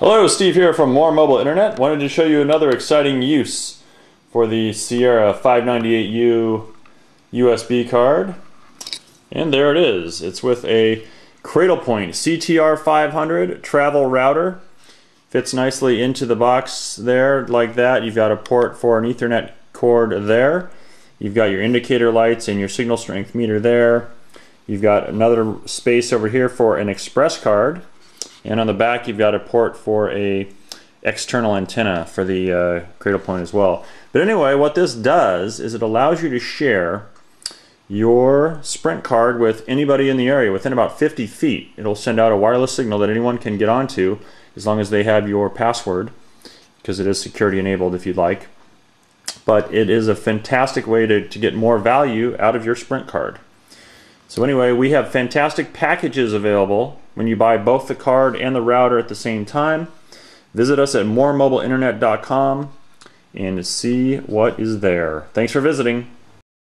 Hello, Steve here from More Mobile Internet. Wanted to show you another exciting use for the Sierra 598U USB card. And there it is. It's with a Cradlepoint CTR500 travel router. Fits nicely into the box there like that. You've got a port for an Ethernet cord there. You've got your indicator lights and your signal strength meter there. You've got another space over here for an express card. And on the back you've got a port for a external antenna for the uh, Cradlepoint as well. But anyway, what this does is it allows you to share your Sprint card with anybody in the area within about 50 feet. It'll send out a wireless signal that anyone can get onto as long as they have your password because it is security enabled if you'd like. But it is a fantastic way to, to get more value out of your Sprint card. So anyway, we have fantastic packages available when you buy both the card and the router at the same time. Visit us at moremobileinternet.com and see what is there. Thanks for visiting.